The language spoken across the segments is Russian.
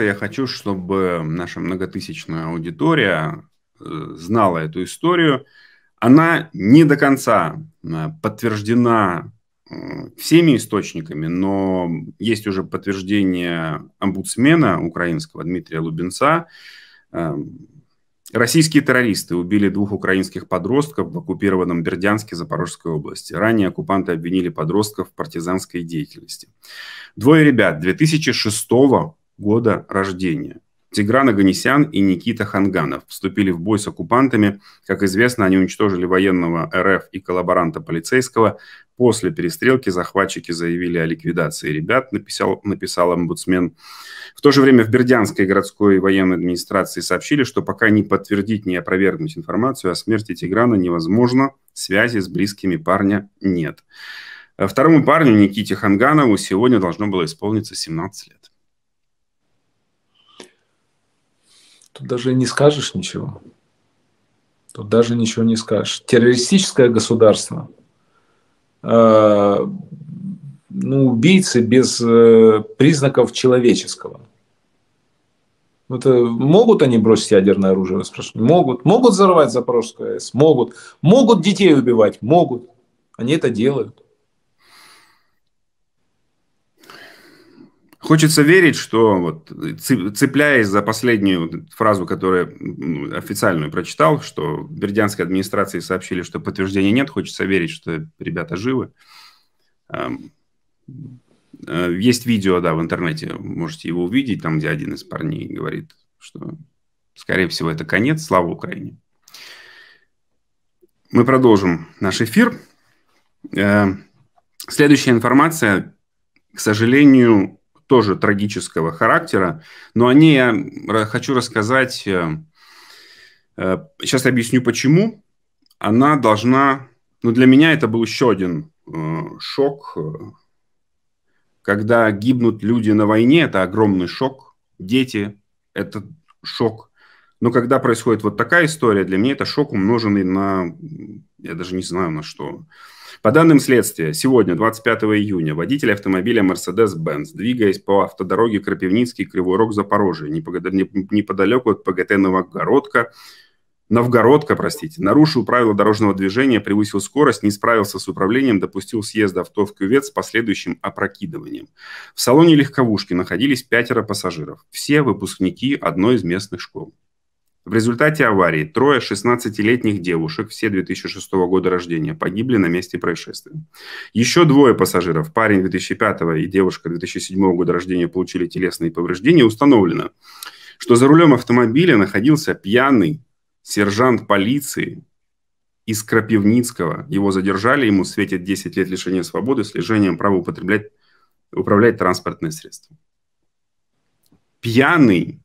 Я хочу, чтобы наша многотысячная аудитория э, знала эту историю. Она не до конца э, подтверждена э, всеми источниками, но есть уже подтверждение омбудсмена украинского Дмитрия Лубенца. Российские террористы убили двух украинских подростков в оккупированном Бердянске Запорожской области. Ранее оккупанты обвинили подростков в партизанской деятельности. Двое ребят 2006 года рождения. Тигран Аганесян и Никита Ханганов вступили в бой с оккупантами. Как известно, они уничтожили военного РФ и коллаборанта полицейского. После перестрелки захватчики заявили о ликвидации ребят, написал, написал омбудсмен. В то же время в Бердянской городской военной администрации сообщили, что пока не подтвердить, не опровергнуть информацию о смерти Тиграна невозможно, связи с близкими парня нет. Второму парню, Никите Ханганову, сегодня должно было исполниться 17 лет. Тут даже не скажешь ничего. Тут даже ничего не скажешь. Террористическое государство. Э, ну, убийцы без э, признаков человеческого. Это, могут они бросить ядерное оружие, вы спрашиваете? Могут. Могут взорвать Запорожскую АЭС? Могут. Могут детей убивать? Могут. Они это делают. Хочется верить, что вот цепляясь за последнюю фразу, которую официальную прочитал, что Бердянской администрации сообщили, что подтверждения нет, хочется верить, что ребята живы. Э, есть видео, да, в интернете, можете его увидеть, там, где один из парней говорит, что, скорее всего, это конец, слава Украине. Мы продолжим наш эфир. Э, следующая информация, к сожалению, тоже трагического характера, но о ней я хочу рассказать. Э, э, сейчас объясню, почему. Она должна... Ну, для меня это был еще один э, шок. Когда гибнут люди на войне, это огромный шок. Дети – это шок. Но когда происходит вот такая история, для меня это шок, умноженный на, я даже не знаю на что. По данным следствия, сегодня, 25 июня, водитель автомобиля Mercedes-Benz, двигаясь по автодороге Крапивницкий, Кривой Рог, Запорожье, неподалеку от ПГТ Новогородка, Новгородка, простите, нарушил правила дорожного движения, превысил скорость, не справился с управлением, допустил съезд авто в кювет с последующим опрокидыванием. В салоне легковушки находились пятеро пассажиров, все выпускники одной из местных школ. В результате аварии трое 16-летних девушек, все 2006 года рождения, погибли на месте происшествия. Еще двое пассажиров, парень 2005 и девушка 2007 года рождения, получили телесные повреждения. Установлено, что за рулем автомобиля находился пьяный сержант полиции из Крапивницкого. Его задержали, ему светит 10 лет лишения свободы с лишением права употреблять, управлять транспортное средство. Пьяный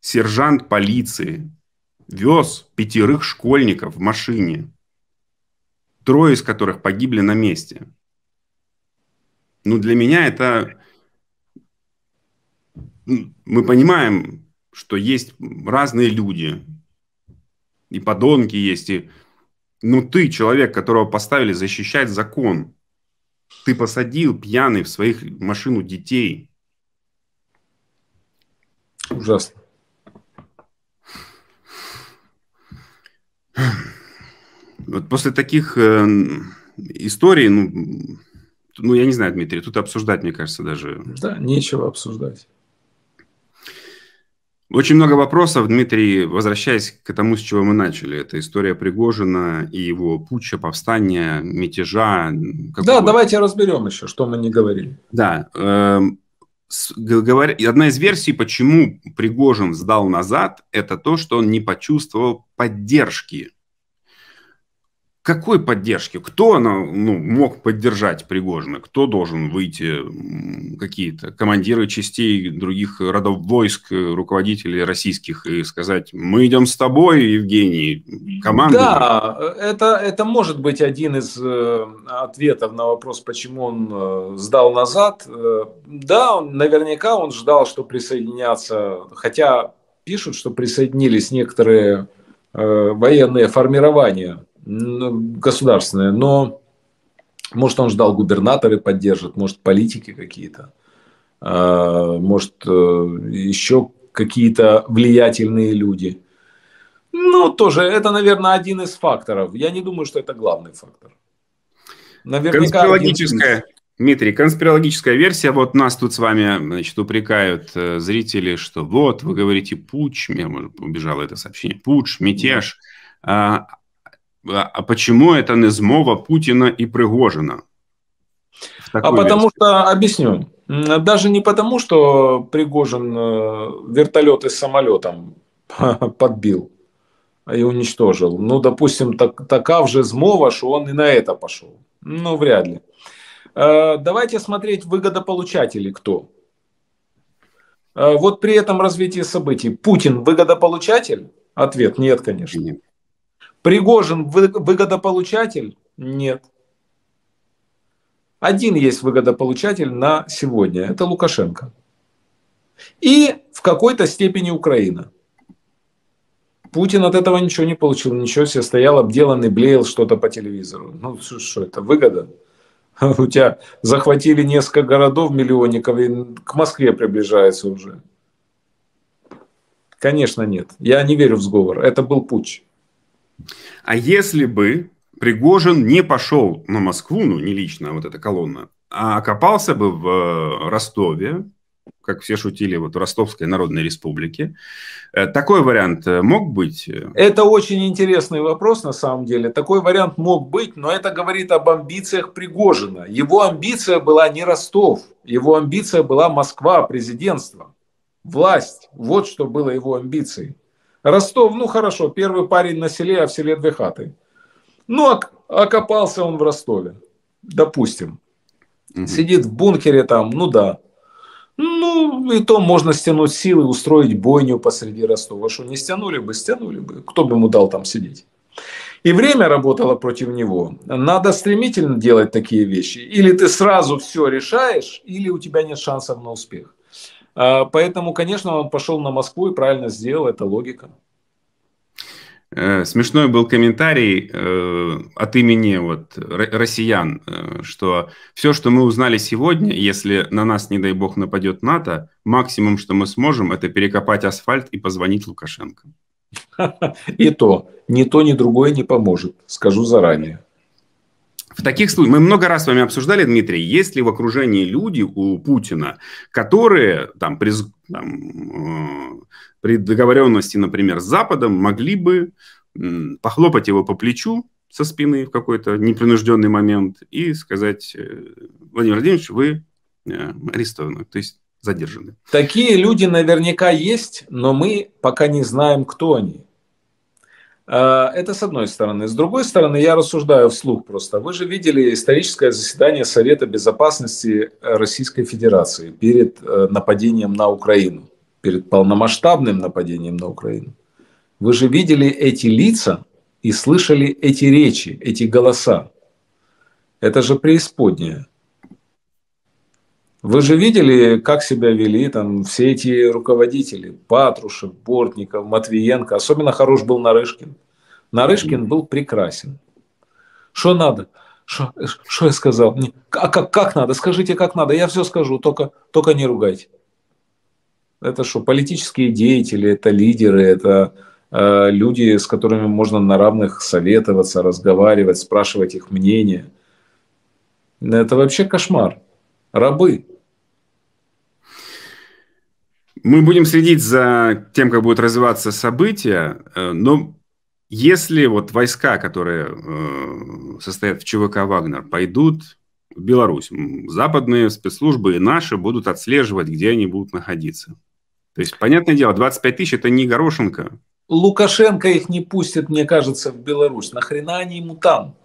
сержант полиции вез пятерых школьников в машине, трое из которых погибли на месте. Ну, для меня это... Мы понимаем, что есть разные люди, и подонки есть, и... Ну, ты человек, которого поставили защищать закон. Ты посадил пьяный в своих машину детей. Ужасно. Вот после таких э, историй, ну, ну, я не знаю, Дмитрий, тут обсуждать, мне кажется, даже... Да, нечего обсуждать. Очень много вопросов, Дмитрий, возвращаясь к тому, с чего мы начали. Это история Пригожина и его путча, повстания, мятежа. Да, давайте разберем еще, что мы не говорили. Да. Э, Одна из версий, почему Пригожин сдал назад, это то, что он не почувствовал поддержки какой поддержки? Кто она, ну, мог поддержать Пригожина? Кто должен выйти? Какие-то командиры частей других родов войск, руководители российских и сказать, мы идем с тобой, Евгений, команда. Да, это, это может быть один из э, ответов на вопрос, почему он э, сдал назад. Э, да, он, наверняка он ждал, что присоединятся, хотя пишут, что присоединились некоторые военные формирования государственное, но может он ждал губернаторы поддержат, может политики какие-то. может, еще какие-то влиятельные люди. Ну, тоже, это, наверное, один из факторов. Я не думаю, что это главный фактор. Наверняка конспирологическая, Дмитрий, конспирологическая версия. Вот нас тут с вами значит, упрекают э, зрители, что вот, вы говорите пуч, мне убежало это сообщение, пуч, мятеж. А, а, а почему это не змова Путина и Пригожина? А потому версии? что, объясню, даже не потому, что Пригожин э, вертолет с самолетом подбил и уничтожил. Ну, допустим, так, такав же змова, что он и на это пошел. Ну, вряд ли. Э, давайте смотреть выгодополучатели кто. Э, вот при этом развитии событий Путин выгодополучатель? Ответ – нет, конечно. Нет. Пригожин выгодополучатель? Нет. Один есть выгодополучатель на сегодня. Это Лукашенко. И в какой-то степени Украина. Путин от этого ничего не получил, ничего себе стоял обделанный, блеял что-то по телевизору. Ну, что это, выгода? У тебя захватили несколько городов миллионников и к Москве приближается уже. Конечно, нет. Я не верю в сговор. Это был путь. А если бы Пригожин не пошел на Москву, ну, не лично, а вот эта колонна, а окопался бы в э, Ростове, как все шутили, вот в Ростовской Народной Республике. Э, такой вариант э, мог быть? Это очень интересный вопрос на самом деле. Такой вариант мог быть, но это говорит об амбициях Пригожина. Его амбиция была не Ростов, его амбиция была Москва, президентство, власть. Вот что было его амбицией. Ростов, ну хорошо, первый парень на селе, а в селе две хаты. Ну, окопался он в Ростове, допустим. Угу. Сидит в бункере там, ну да. Ну, и то можно стянуть силы, устроить бойню посреди Ростова. Что, не стянули бы, стянули бы. Кто бы ему дал там сидеть? И время работало против него. Надо стремительно делать такие вещи. Или ты сразу все решаешь, или у тебя нет шансов на успех. А, поэтому, конечно, он пошел на Москву и правильно сделал, это логика. Э, смешной был комментарий э, от имени вот, россиян, э, что все, что мы узнали сегодня, если на нас, не дай бог, нападет НАТО, максимум, что мы сможем, это перекопать асфальт и позвонить Лукашенко. И то, ни то, ни другое не поможет, скажу заранее. В таких случаях, мы много раз с вами обсуждали, Дмитрий, есть ли в окружении люди у Путина, которые там, при, там, при договоренности, например, с Западом, могли бы похлопать его по плечу со спины в какой-то непринужденный момент и сказать, э, Владимир Владимирович, вы э, арестованы, то есть задержаны. Такие люди наверняка есть, но мы пока не знаем, кто они. А, это с одной стороны. С другой стороны, я рассуждаю вслух просто. Вы же видели историческое заседание Совета Безопасности Российской Федерации перед э, нападением на Украину, перед полномасштабным нападением на Украину. Вы же видели эти лица и слышали эти речи, эти голоса. Это же преисподняя. Вы же видели, как себя вели там все эти руководители. Патрушев, Бортников, Матвиенко. Особенно хорош был Нарышкин. Нарышкин был прекрасен. Что надо? Что я сказал? А как, как надо? Скажите, как надо? Я все скажу, только, только не ругайте. Это что, политические деятели, это лидеры, это э, люди, с которыми можно на равных советоваться, разговаривать, спрашивать их мнение. Это вообще кошмар рабы. Мы будем следить за тем, как будут развиваться события, э, но если вот войска, которые э, состоят в ЧВК «Вагнер», пойдут в Беларусь, западные спецслужбы и наши будут отслеживать, где они будут находиться. То есть, понятное дело, 25 тысяч – это не горошинка. Лукашенко их не пустит, мне кажется, в Беларусь. Нахрена они ему там?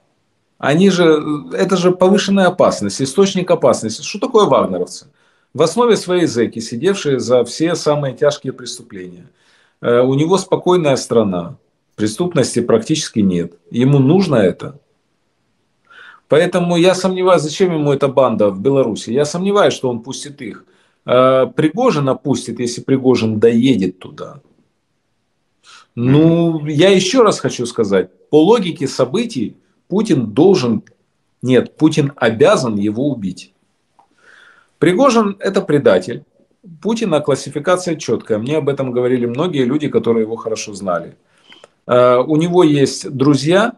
Они же, это же повышенная опасность, источник опасности. Что такое вагнеровцы? В основе своей зэки, сидевшие за все самые тяжкие преступления. Э, у него спокойная страна, преступности практически нет. Ему нужно это. Поэтому я сомневаюсь, зачем ему эта банда в Беларуси. Я сомневаюсь, что он пустит их. Э, Пригожин пустит, если Пригожин доедет туда. Ну, я еще раз хочу сказать, по логике событий, Путин должен, нет, Путин обязан его убить. Пригожин – это предатель. Путина классификация четкая. Мне об этом говорили многие люди, которые его хорошо знали. Э, у него есть друзья,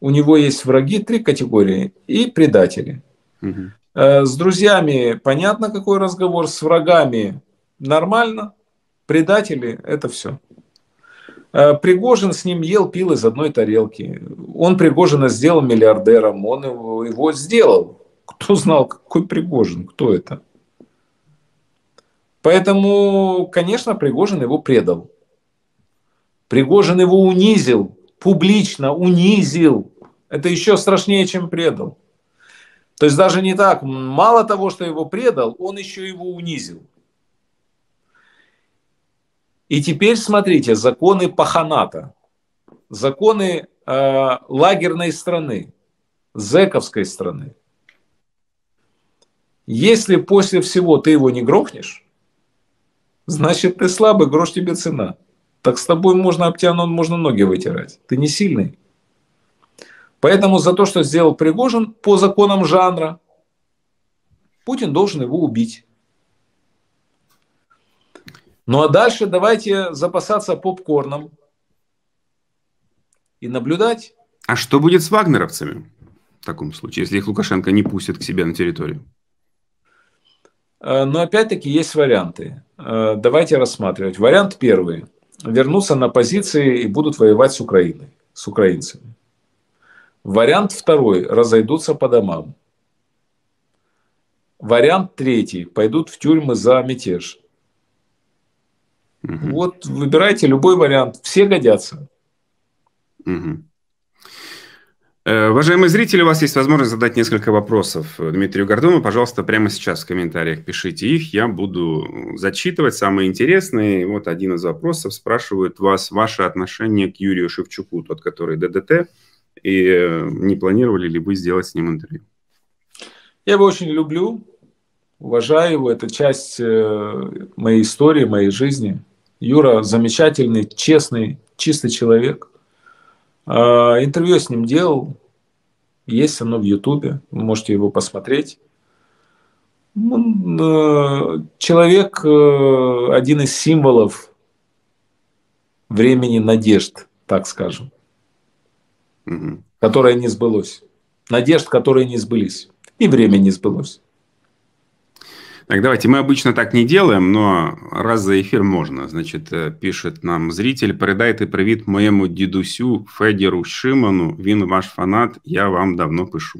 у него есть враги, три категории, и предатели. Угу. С друзьями понятно, какой разговор, с врагами нормально, предатели – это все. Э, Пригожин с ним ел, пил из одной тарелки. Он Пригожина сделал миллиардером, он его, его сделал. Кто знал, какой Пригожин, кто это? Поэтому, конечно, Пригожин его предал. Пригожин его унизил, публично унизил. Это еще страшнее, чем предал. То есть даже не так. Мало того, что его предал, он еще его унизил. И теперь смотрите, законы Паханата, законы э, лагерной страны, зековской страны. Если после всего ты его не грохнешь, значит ты слабый, грош тебе цена. Так с тобой можно обтянуть, можно ноги вытирать. Ты не сильный. Поэтому за то, что сделал Пригожин по законам жанра, Путин должен его убить. Ну а дальше давайте запасаться попкорном и наблюдать. А что будет с вагнеровцами в таком случае, если их Лукашенко не пустит к себе на территорию? Э, но опять-таки есть варианты. Э, давайте рассматривать. Вариант первый. Вернутся на позиции и будут воевать с Украиной, с украинцами. Вариант второй. Разойдутся по домам. Вариант третий. Пойдут в тюрьмы за мятеж. Угу. Вот выбирайте любой вариант. Все годятся. Угу. Уважаемые зрители, у вас есть возможность задать несколько вопросов Дмитрию Гордону. Пожалуйста, прямо сейчас в комментариях пишите их. Я буду зачитывать самые интересные. Вот один из вопросов спрашивает вас ваше отношение к Юрию Шевчуку, тот, который ДДТ, и э, не планировали ли вы сделать с ним интервью? Я его очень люблю, уважаю его. Это часть э, моей истории, моей жизни. Юра замечательный, честный, чистый человек. А, интервью с ним делал. Есть оно в Ютубе. Вы можете его посмотреть. Он, э, человек, э, один из символов времени надежд, так скажем, угу. которое не сбылось. Надежд, которые не сбылись. И время не сбылось. Так, давайте. Мы обычно так не делаем, но раз за эфир можно. Значит, э, пишет нам зритель, передайте привіт моєму дідусю Федіру Шиману. Він ваш фанат, я вам давно пишу.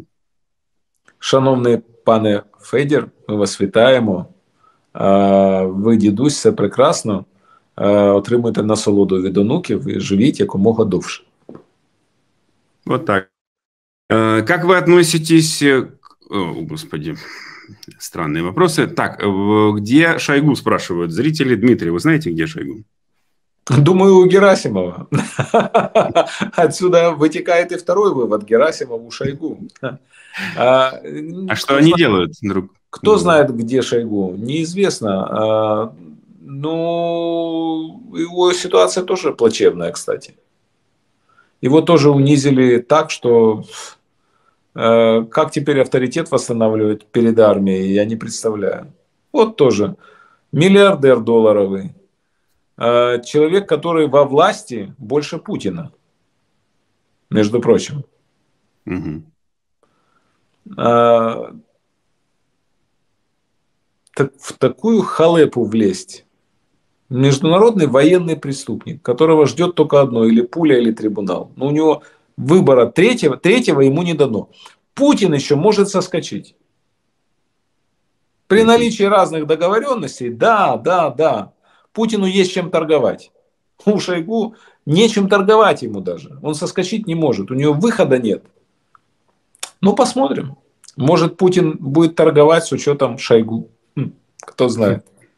Шановний пане Федір, ми вас вітаємо. Ви дідусь, це прекрасно. Отримуйте насолоду від онуків і живіть якомога довше. Вот так. Как вы относитесь к... О, господи, Странные вопросы. Так, где Шойгу спрашивают? Зрители Дмитрий, вы знаете, где Шойгу? Думаю, у Герасимова. Отсюда вытекает и второй вывод. Герасимов у Шойгу. А, а что они делают, друг? Кто знает, где Шойгу? Неизвестно. А, ну, его ситуация тоже плачевная, кстати. Его тоже унизили так, что Э, как теперь авторитет восстанавливать перед армией, я не представляю. Вот тоже миллиардер долларовый. Э, человек, который во власти больше Путина, между прочим. Угу. Так, в такую халепу влезть. Международный военный преступник, которого ждет только одно, или пуля, или трибунал. Но у него выбора третьего, третьего ему не дано. Путин еще может соскочить. При наличии разных договоренностей, да, да, да, Путину есть чем торговать. У Шойгу нечем торговать ему даже. Он соскочить не может, у него выхода нет. Ну, посмотрим. Может, Путин будет торговать с учетом Шойгу. Хм, кто знает.